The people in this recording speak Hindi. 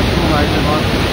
पूरा क्यों